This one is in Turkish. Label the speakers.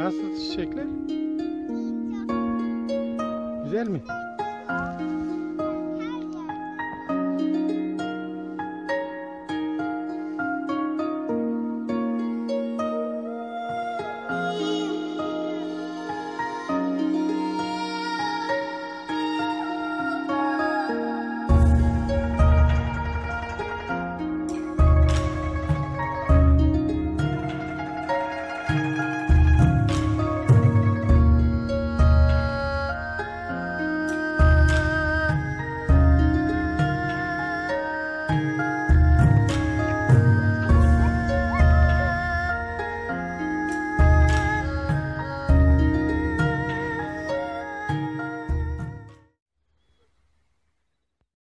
Speaker 1: Nasıl çiçekler? Güzel mi?